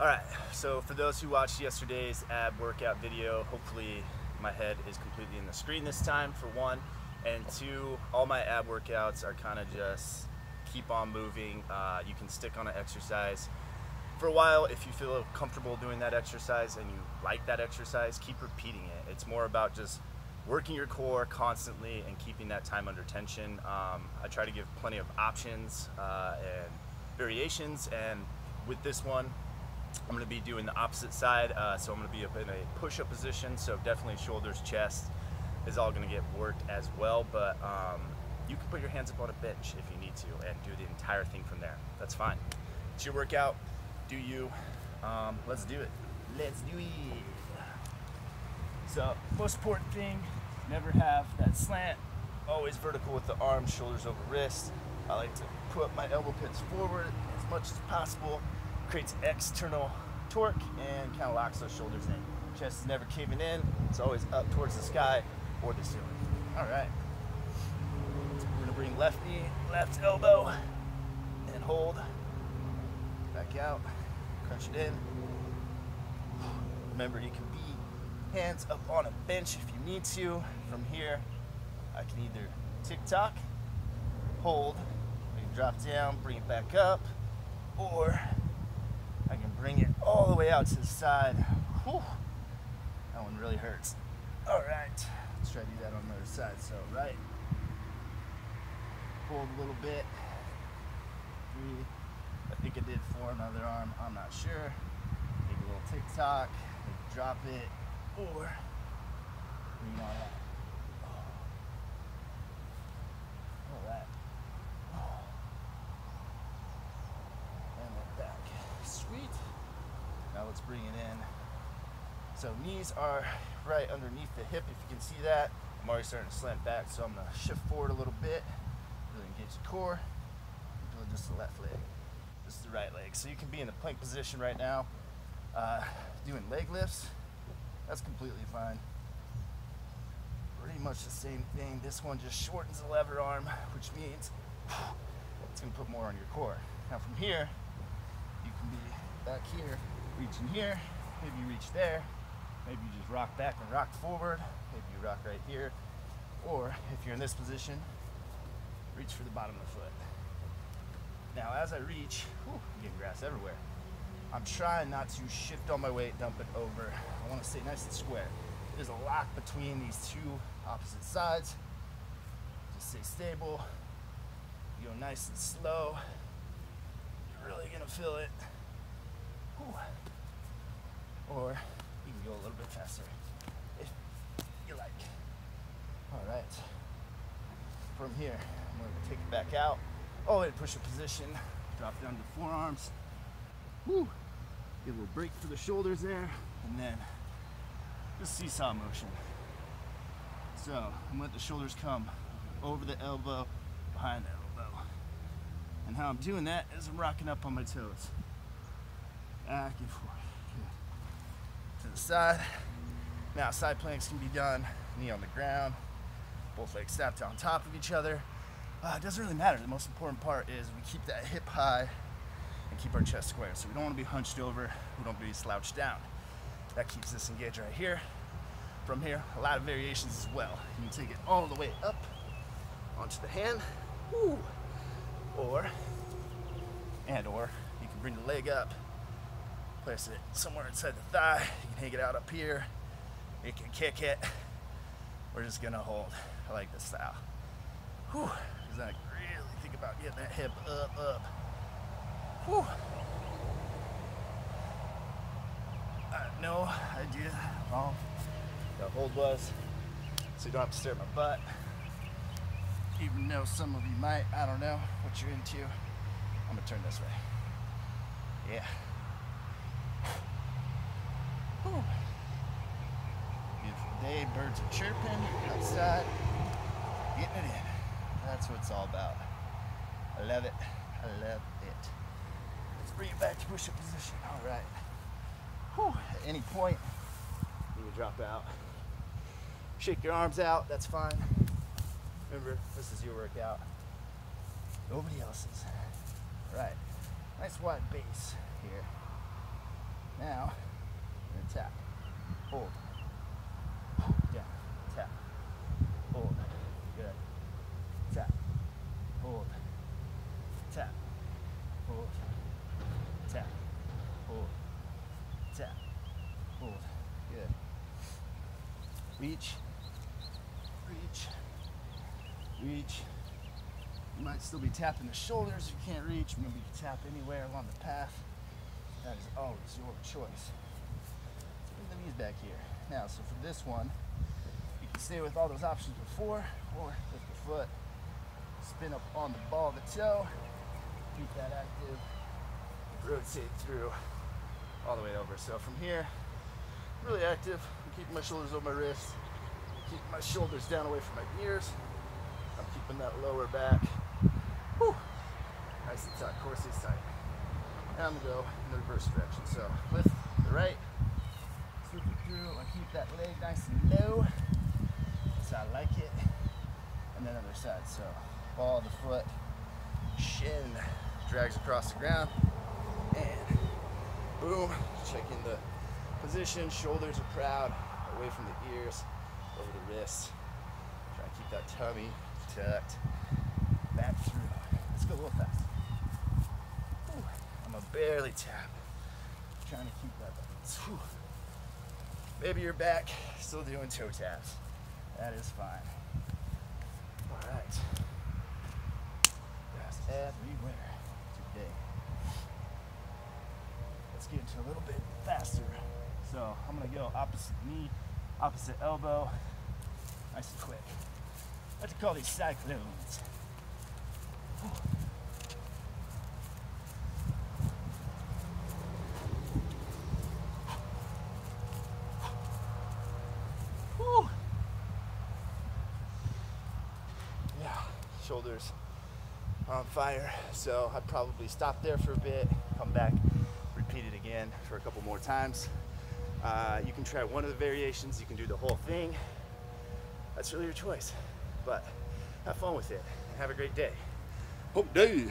All right, so for those who watched yesterday's ab workout video, hopefully my head is completely in the screen this time, for one. And two, all my ab workouts are kind of just keep on moving. Uh, you can stick on an exercise for a while if you feel comfortable doing that exercise and you like that exercise, keep repeating it. It's more about just working your core constantly and keeping that time under tension. Um, I try to give plenty of options uh, and variations, and with this one, I'm going to be doing the opposite side. Uh, so I'm going to be up in a push-up position. So definitely shoulders, chest is all going to get worked as well. But um, you can put your hands up on a bench if you need to and do the entire thing from there. That's fine. It's your workout. Do you? Um, let's do it. Let's do it. So most important thing, never have that slant. Always vertical with the arms, shoulders over wrist. I like to put my elbow pits forward as much as possible. Creates external torque and kind of locks those shoulders in. Chest is never caving in. It's always up towards the sky or the ceiling. All right. We're gonna bring left knee, left elbow, and hold. Back out, crunch it in. Remember, you can be hands up on a bench if you need to. From here, I can either tick tock, hold, drop down, bring it back up, or I can bring it all the way out to the side. Whew. That one really hurts. All right, let's try to do that on the other side. So, right, hold a little bit, breathe. I think I did four on the other arm, I'm not sure. Take a little tick tock, drop it, or on out. All right. And we're back. Sweet. Now let's bring it in. So knees are right underneath the hip, if you can see that. I'm already starting to slant back, so I'm gonna shift forward a little bit, really engage the core, and just the left leg, just the right leg. So you can be in the plank position right now, uh, doing leg lifts. That's completely fine. Pretty much the same thing. This one just shortens the lever arm, which means it's gonna put more on your core. Now from here, you can be back here, reaching here, maybe you reach there, maybe you just rock back and rock forward, maybe you rock right here, or if you're in this position, reach for the bottom of the foot. Now as I reach, whew, I'm getting grass everywhere. I'm trying not to shift all my weight, dump it over. I want to stay nice and square. There's a lock between these two opposite sides. Just stay stable. Go nice and slow. You're really gonna feel it. Or you can go a little bit faster if you like. All right. From here, I'm gonna take it back out. The way to push up position. Drop down to the forearms. Woo. Get a little break for the shoulders there, and then just seesaw motion. So I'm gonna let the shoulders come over the elbow, behind the elbow. And how I'm doing that is I'm rocking up on my toes. Back and forth. To the side. Now side planks can be done, knee on the ground, both legs stacked on top of each other. Uh, it doesn't really matter. The most important part is we keep that hip high and keep our chest square. So we don't want to be hunched over, we don't want to be slouched down. That keeps this engaged right here. From here, a lot of variations as well. You can take it all the way up onto the hand, or, and or, you can bring the leg up, place it somewhere inside the thigh, you can hang it out up here, you can kick it. We're just gonna hold. I like this style. Whew, because I really think about getting that hip up, up. Whew. Uh, no idea how the hold was, so you don't have to stare at my butt. Even though some of you might, I don't know what you're into. I'm gonna turn this way. Yeah. Beautiful day, birds are chirping outside, getting it in. That's what it's all about. I love it. I love it. Let's bring it back to push-up position. All right. At any point, you can drop out. Shake your arms out. That's fine. Remember, this is your workout. Nobody else's. All right. Nice wide base here. Now, we're gonna tap, hold, down, tap, hold, good, tap, hold, tap, hold, tap, hold, tap, hold, good. Reach, reach, reach. You might still be tapping the shoulders if you can't reach. Maybe you can tap anywhere along the path. That is always your choice. So bring the knees back here. Now, so for this one, you can stay with all those options before, or lift the foot, spin up on the ball of the toe, keep that active, rotate through all the way over. So from here, really active. I'm keeping my shoulders over my wrists, keeping my shoulders down away from my ears. I'm keeping that lower back. Whew. Nice and tight, core stays tight. And go in the reverse direction. So lift the right, swoop it through, I keep that leg nice and low. How I like it. And then other side. So ball of the foot, shin drags across the ground, and boom, checking the position. Shoulders are proud, away from the ears, over the wrists. Try to keep that tummy tucked back through. Let's go a little faster. I'm gonna barely tap. Trying to keep that. Whew. Maybe you're back, still doing toe taps. That is fine. All right. That's everywhere today. Let's get into a little bit faster. So I'm gonna go opposite knee, opposite elbow, nice and quick. To call these cyclones. Whew. Yeah, shoulders on fire. So I'd probably stop there for a bit, come back, repeat it again for a couple more times. Uh, you can try one of the variations, you can do the whole thing. That's really your choice. But have fun with it and have a great day. Hope day.